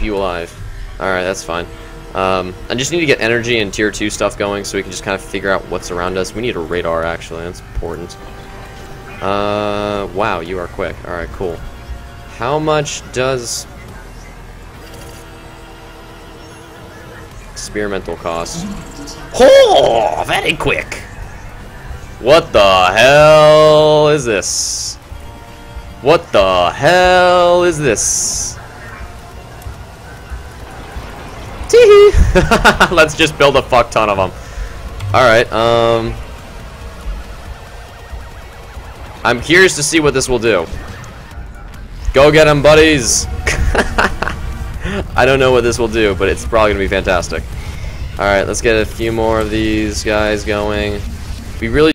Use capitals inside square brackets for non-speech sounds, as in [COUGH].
keep you alive. Alright, that's fine. Um, I just need to get energy and tier 2 stuff going so we can just kind of figure out what's around us. We need a radar, actually. That's important. Uh, wow, you are quick. Alright, cool. How much does... Experimental cost? Oh, very quick! What the hell is this? What the hell is this? Teehee! [LAUGHS] Let's just build a fuck ton of them. Alright, um... I'm curious to see what this will do. Go get them, buddies! [LAUGHS] I don't know what this will do, but it's probably going to be fantastic. Alright, let's get a few more of these guys going. We really